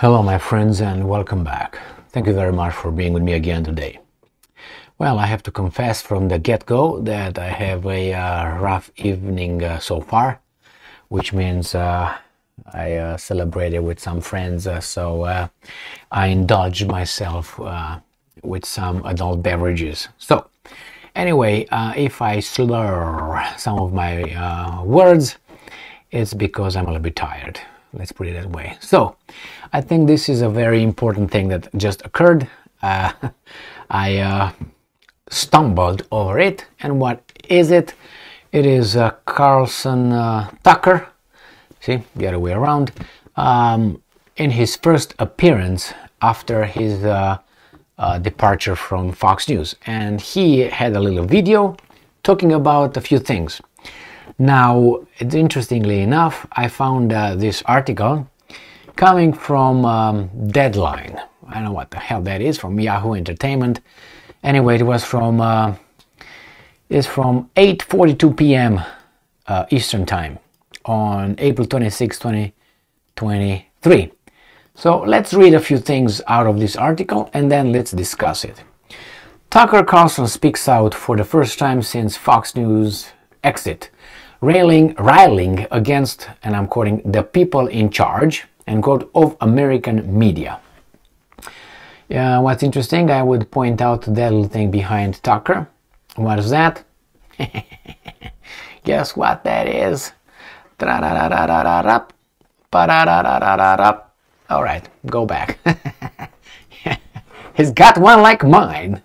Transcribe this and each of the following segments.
Hello, my friends, and welcome back. Thank you very much for being with me again today. Well, I have to confess from the get go that I have a uh, rough evening uh, so far, which means uh, I uh, celebrated with some friends, uh, so uh, I indulged myself with some adult beverages. So, anyway, if I slur some of my words, it's because I'm a little bit tired let's put it that way. So, I think this is a very important thing that just occurred. Uh, I uh, stumbled over it, and what is it? It is uh, Carlson uh, Tucker, see, the other way around, um, in his first appearance after his uh, uh, departure from Fox News. And he had a little video talking about a few things. Now, interestingly enough, I found uh, this article coming from um, Deadline. I don't know what the hell that is from Yahoo Entertainment. Anyway, it was from uh, it's from 8:42 p.m. Uh, Eastern Time on April 26, 2023. So let's read a few things out of this article and then let's discuss it. Tucker Carlson speaks out for the first time since Fox News exit railing, railing against, and I'm quoting, the people in charge, and quote, of American media. Yeah, what's interesting, I would point out that little thing behind Tucker. What is that? Guess what that is? All right, go back. He's got one like mine.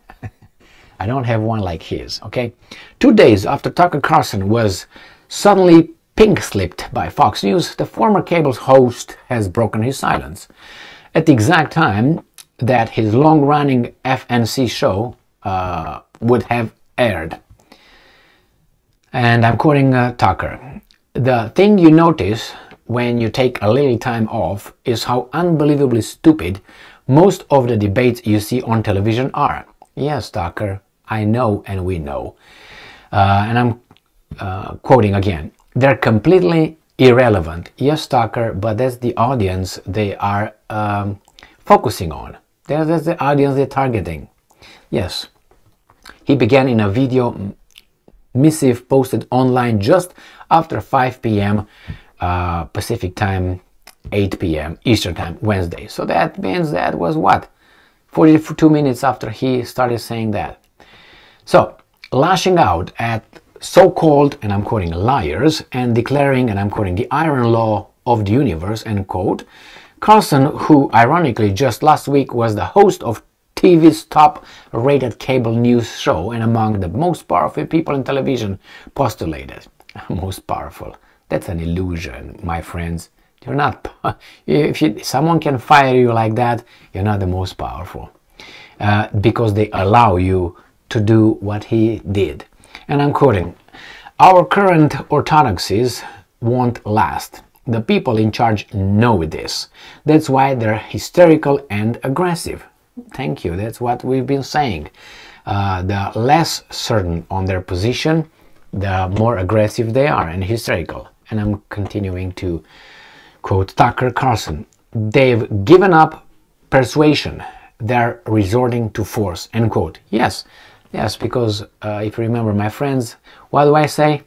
I don't have one like his, okay? Two days after Tucker Carlson was Suddenly pink slipped by Fox News, the former cable's host has broken his silence. At the exact time that his long running FNC show uh, would have aired. And I'm quoting uh, Tucker. The thing you notice when you take a little time off is how unbelievably stupid most of the debates you see on television are. Yes, Tucker, I know and we know. Uh, and I'm uh, quoting again, they're completely irrelevant. Yes, Tucker, but that's the audience they are um, focusing on. That's the audience they're targeting. Yes. He began in a video missive posted online just after 5 p.m. Uh, Pacific time, 8 p.m. Eastern time, Wednesday. So that means that was what? 42 minutes after he started saying that. So, lashing out at so-called, and I'm quoting, liars, and declaring, and I'm quoting, the iron law of the universe, end quote, Carlson, who ironically just last week was the host of TV's top rated cable news show and among the most powerful people in television, postulated. most powerful. That's an illusion, my friends. You're not, if you, someone can fire you like that, you're not the most powerful. Uh, because they allow you to do what he did. And I'm quoting Our current orthodoxies won't last. The people in charge know this. That's why they're hysterical and aggressive. Thank you, that's what we've been saying. Uh, the less certain on their position, the more aggressive they are and hysterical. And I'm continuing to quote Tucker Carlson. They've given up persuasion. They're resorting to force. End quote. Yes, Yes, because uh, if you remember, my friends, what do I say?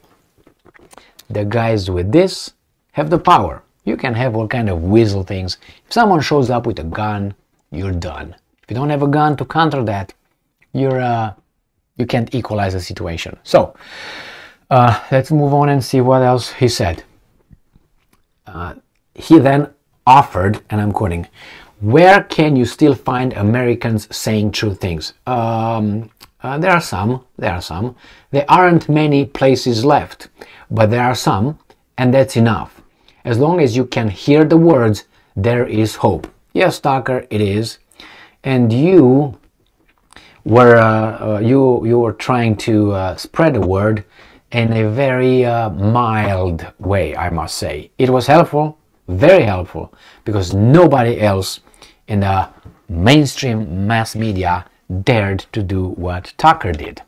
The guys with this have the power. You can have all kind of weasel things. If someone shows up with a gun, you're done. If you don't have a gun to counter that, you're uh, you can't equalize the situation. So uh, let's move on and see what else he said. Uh, he then offered, and I'm quoting, "Where can you still find Americans saying true things?" Um, uh, there are some, there are some. There aren't many places left, but there are some, and that's enough. As long as you can hear the words, there is hope. Yes, Tucker, it is. And you were uh, uh, you you were trying to uh, spread the word in a very uh, mild way, I must say. It was helpful, very helpful, because nobody else in the mainstream mass media dared to do what Tucker did.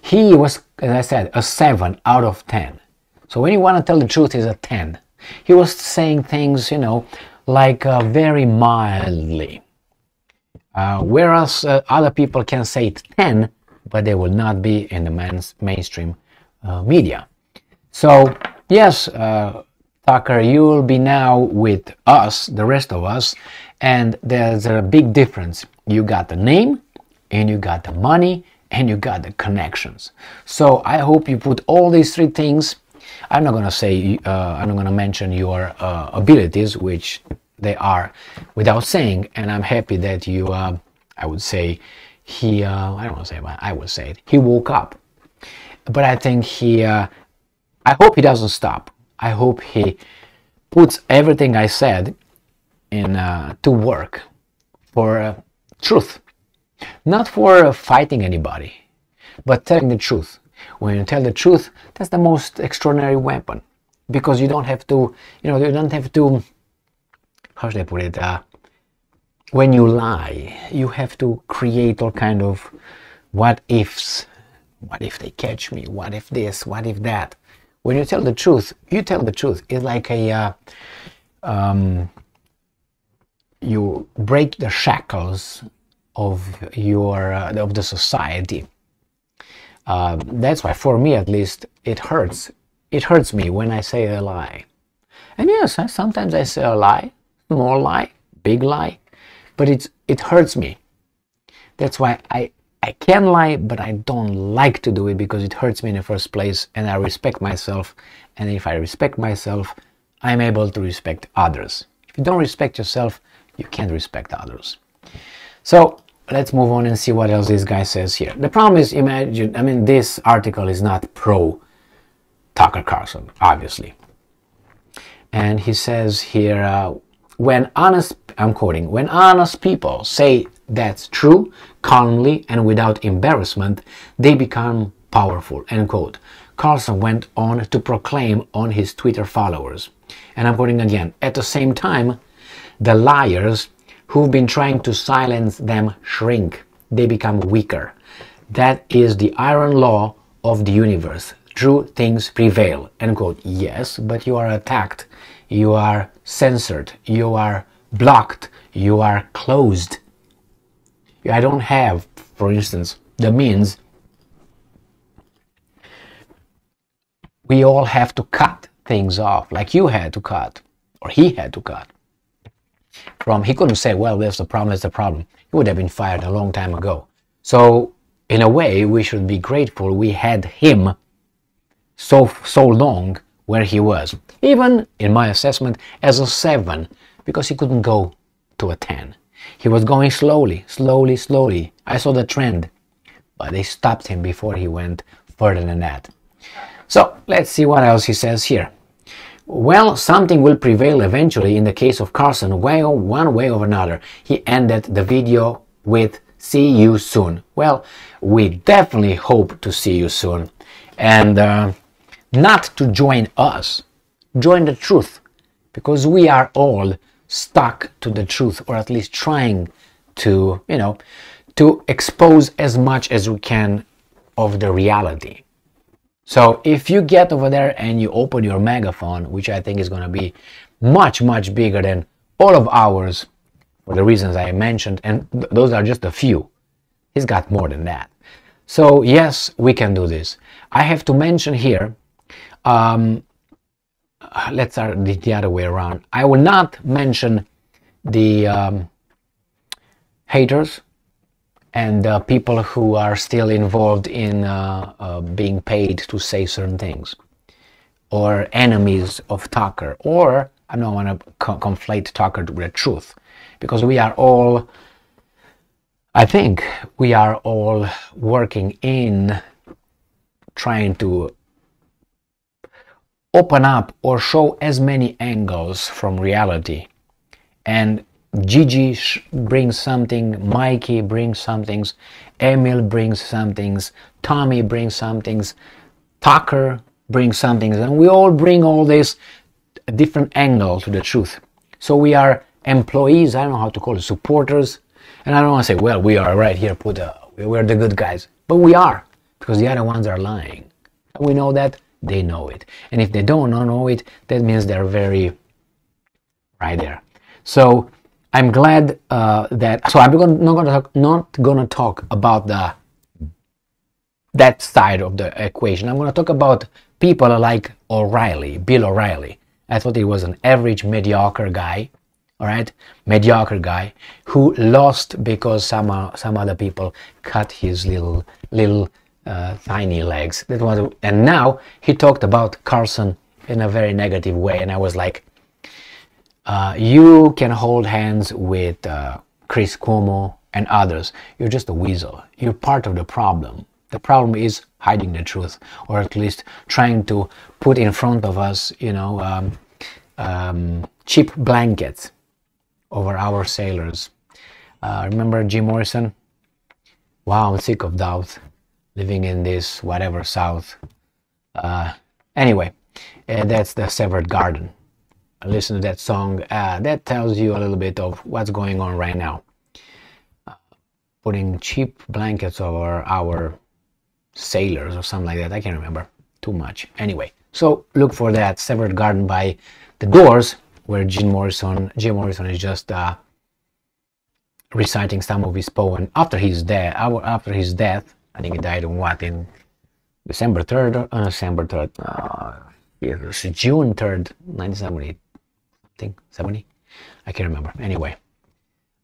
He was, as I said, a 7 out of 10. So when you want to tell the truth, he's a 10. He was saying things, you know, like uh, very mildly. Uh, whereas uh, other people can say 10, but they will not be in the mainstream uh, media. So, yes, uh, Tucker, you will be now with us, the rest of us, and there's a big difference. You got the name, and you got the money, and you got the connections. So I hope you put all these three things. I'm not to say, uh, I'm not to mention your uh, abilities, which they are without saying, and I'm happy that you, uh, I would say, he, uh, I don't want to say, but I would say it, he woke up. But I think he, uh, I hope he doesn't stop. I hope he puts everything I said in uh, to work for truth, not for fighting anybody, but telling the truth. When you tell the truth, that's the most extraordinary weapon, because you don't have to, you know, you don't have to. How should I put it? Uh, when you lie, you have to create all kind of what ifs. What if they catch me? What if this? What if that? When you tell the truth, you tell the truth. It's like a uh, um, you break the shackles of your uh, of the society. Uh, that's why, for me at least, it hurts. It hurts me when I say a lie. And yes, sometimes I say a lie, small lie, big lie, but it's it hurts me. That's why I I can lie, but I don't like to do it because it hurts me in the first place, and I respect myself. And if I respect myself, I'm able to respect others. If you don't respect yourself, you can't respect others. So let's move on and see what else this guy says here. The problem is, imagine, I mean, this article is not pro Tucker Carlson, obviously. And he says here, uh, when honest, I'm quoting, when honest people say that's true, calmly and without embarrassment, they become powerful, end quote. Carlson went on to proclaim on his Twitter followers. And I'm quoting again, at the same time, the liars who've been trying to silence them shrink. They become weaker. That is the iron law of the universe. True things prevail. End quote. Yes, but you are attacked. You are censored. You are blocked. You are closed. I don't have, for instance, the means. We all have to cut things off, like you had to cut, or he had to cut from he couldn't say, well, there's a problem, there's a problem. He would have been fired a long time ago. So in a way, we should be grateful we had him so so long where he was. Even in my assessment, as a seven, because he couldn't go to a ten. He was going slowly, slowly, slowly. I saw the trend, but they stopped him before he went further than that. So let's see what else he says here. Well, something will prevail eventually in the case of Carlson, well, one way or another. He ended the video with see you soon. Well, we definitely hope to see you soon. And uh, not to join us, join the truth, because we are all stuck to the truth, or at least trying to, you know, to expose as much as we can of the reality. So if you get over there and you open your megaphone, which I think is going to be much, much bigger than all of ours for the reasons I mentioned, and th- those are just a few. He's got more than that. So yes, we can do this. I have to mention here, um, let's start the, the, other way around. I will not mention the um, haters and uh, people who are still involved in uh, uh, being paid to say certain things, or enemies of Tucker, or I don't want to co- conflate Tucker with the truth, because we are all, I think, we are all working in trying to open up or show as many angles from reality. And Gigi brings something, Mikey brings some things, Emil brings some things, Tommy brings some things, Tucker brings some things, and we all bring all this different angle to the truth. So we are employees, I don't know how to call it, supporters, and I don't want to say, well, we are right here, put uh, a, we're the good guys, but we are, because the other ones are lying. We know that, they know it. And if they don't know it, that means they're very right there. So I'm glad uh, that. So I'm not to talk, not to talk about the that side of the equation. I'm going to talk about people like O'Reilly, Bill O'Reilly. I thought he was an average, mediocre guy, all right, mediocre guy who lost because some uh, some other people cut his little little uh, tiny legs. That was, and now he talked about Carson in a very negative way, and I was like, uh, you can hold hands with uh, Chris Cuomo and others. You're just a weasel. You're part of the problem. The problem is hiding the truth, or at least trying to put in front of us, you know, um, um, cheap blankets over our sailors. Uh, remember Jim Morrison? Wow, I'm sick of doubt, living in this whatever South. Uh, anyway, uh, that's the Severed Garden listen to that song. Uh, that tells you a little bit of what's going on right now. Uh, putting cheap blankets over our sailors or something like that. I can't remember too much. Anyway, so look for that Severed Garden by The Doors, where Jim Morrison, Jim Morrison is just uh, reciting some of his poem after his death. After his death, I think he died on what in December third, uh, December third. Uh, June 3rd, 1970, think 70 i can't remember. Anyway.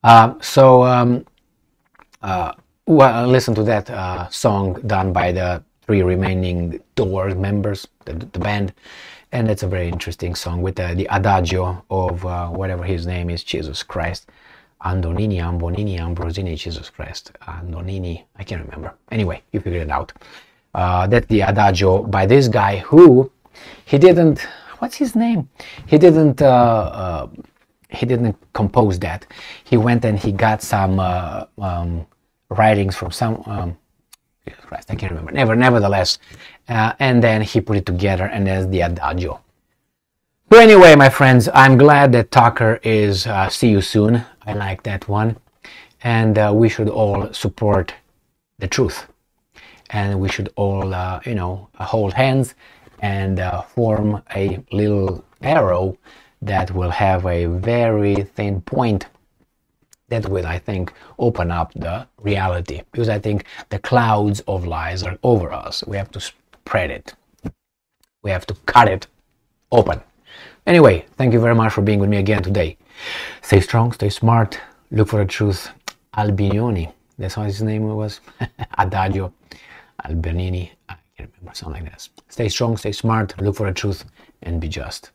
Uh, so um, uh, well, listen to that uh, song done by the three remaining Doors members, the, the band, and it's a very interesting song with the, the adagio of uh, whatever his name is, Jesus Christ, Andonini, Ambonini, Ambrosini, Jesus Christ, Andonini, I can't remember. Anyway, you figure it out. Uh, that's the adagio by this guy who he didn't what's his name? He didn't uh, uh, he didn't compose that. He went and he got some uh, um, writings from some. Um, Christ, I can't remember. Never, nevertheless, uh, and then he put it together, and there's the adagio. But anyway, my friends, I'm glad that Tucker is uh, see you soon. I like that one, and uh, we should all support the truth, and we should all, uh, you know, hold hands and uh, form a little arrow that will have a very thin point that will i think open up the reality. Because i think the clouds of lies are over us. We have to spread it. We have to cut it open. Anyway thank you very much for being with me again today. Stay strong stay smart. Look for the truth. Albinioni. That's how his name was. Adagio albernini. can't remember something like this. Stay strong, stay smart, look for the truth, and be just.